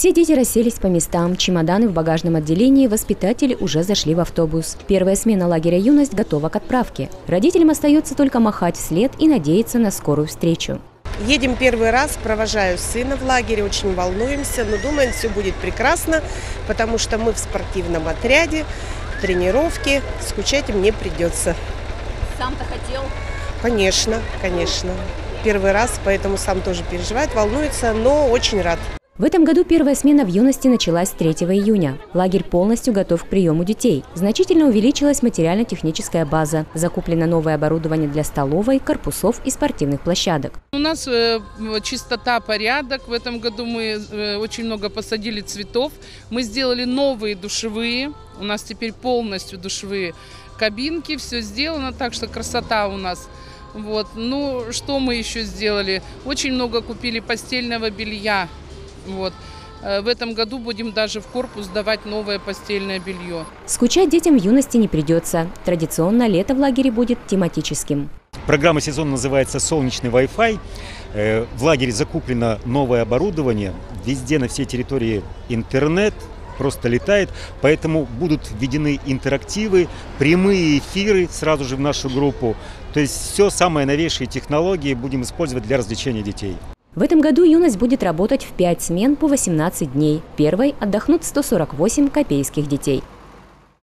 Все дети расселись по местам, чемоданы в багажном отделении, воспитатели уже зашли в автобус. Первая смена лагеря «Юность» готова к отправке. Родителям остается только махать вслед и надеяться на скорую встречу. Едем первый раз, провожаю сына в лагере, очень волнуемся, но думаем, все будет прекрасно, потому что мы в спортивном отряде, тренировки, скучать им не придется. Сам-то хотел? Конечно, конечно. Первый раз, поэтому сам тоже переживает, волнуется, но очень рад. В этом году первая смена в юности началась 3 июня. Лагерь полностью готов к приему детей. Значительно увеличилась материально-техническая база. Закуплено новое оборудование для столовой, корпусов и спортивных площадок. У нас э, чистота, порядок. В этом году мы э, очень много посадили цветов. Мы сделали новые душевые. У нас теперь полностью душевые кабинки. Все сделано, так что красота у нас. Вот. Ну, что мы еще сделали? Очень много купили постельного белья. Вот. Э, в этом году будем даже в корпус давать новое постельное белье. Скучать детям в юности не придется. Традиционно лето в лагере будет тематическим. Программа сезона называется «Солнечный Wi-Fi». Э, в лагере закуплено новое оборудование. Везде на всей территории интернет, просто летает. Поэтому будут введены интерактивы, прямые эфиры сразу же в нашу группу. То есть все самые новейшие технологии будем использовать для развлечения детей. В этом году юность будет работать в 5 смен по 18 дней. Первой отдохнут 148 копейских детей.